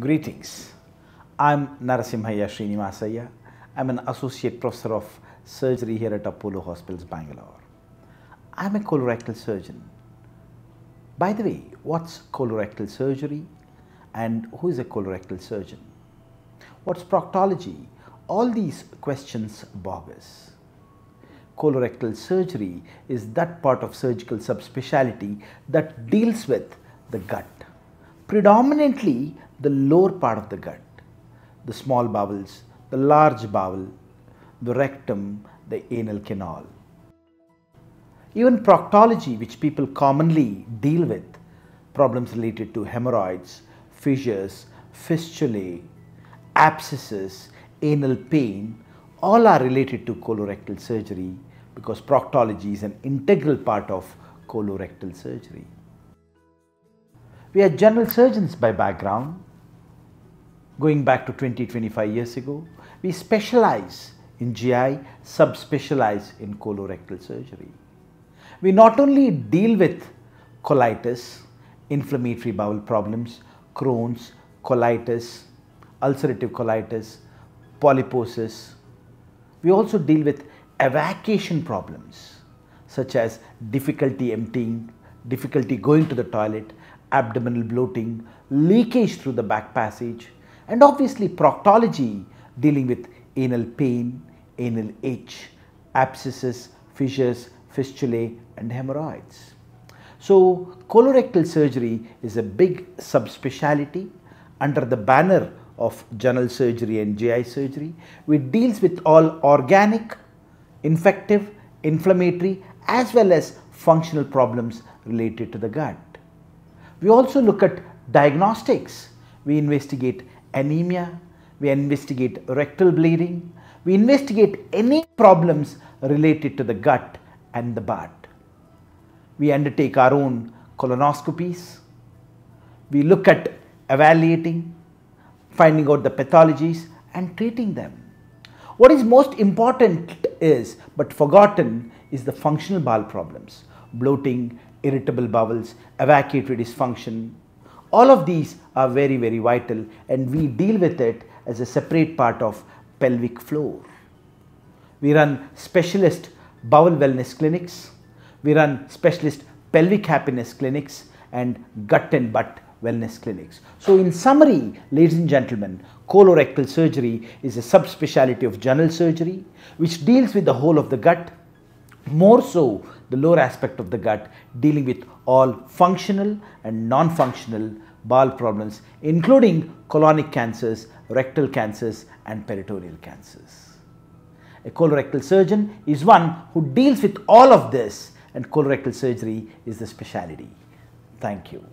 Greetings. I'm Narasimhaiah Srinivasaiah. I'm an associate professor of surgery here at Apollo Hospitals, Bangalore. I'm a colorectal surgeon. By the way, what's colorectal surgery and who is a colorectal surgeon? What's proctology? All these questions bog us. Colorectal surgery is that part of surgical subspecialty that deals with the gut, predominantly the lower part of the gut, the small bowels, the large bowel, the rectum, the anal canal. Even proctology, which people commonly deal with, problems related to hemorrhoids, fissures, fistulae, abscesses, anal pain, all are related to colorectal surgery because proctology is an integral part of colorectal surgery. We are general surgeons by background. Going back to 20 25 years ago, we specialize in GI, subspecialize in colorectal surgery. We not only deal with colitis, inflammatory bowel problems, Crohn's, colitis, ulcerative colitis, polyposis. We also deal with evacuation problems such as difficulty emptying, difficulty going to the toilet, abdominal bloating, leakage through the back passage, and obviously proctology dealing with anal pain, anal itch, abscesses, fissures, fistulae, and hemorrhoids. So, colorectal surgery is a big subspecialty under the banner of general surgery and GI surgery, which deals with all organic, infective, inflammatory, as well as functional problems related to the gut. We also look at diagnostics. We investigate anemia, we investigate rectal bleeding, we investigate any problems related to the gut and the butt. We undertake our own colonoscopies. We look at evaluating, finding out the pathologies and treating them. What is most important is, but forgotten, is the functional bowel problems bloating, irritable bowels, evacuatory dysfunction. All of these are very, very vital, and we deal with it as a separate part of pelvic floor. We run specialist bowel wellness clinics, we run specialist pelvic happiness clinics, and gut and butt wellness clinics. So, in summary, ladies and gentlemen, colorectal surgery is a subspecialty of general surgery which deals with the whole of the gut, more so the lower aspect of the gut, dealing with all functional and non functional bowel problems, including colonic cancers, rectal cancers, and peritoneal cancers. A colorectal surgeon is one who deals with all of this, and colorectal surgery is the specialty. Thank you.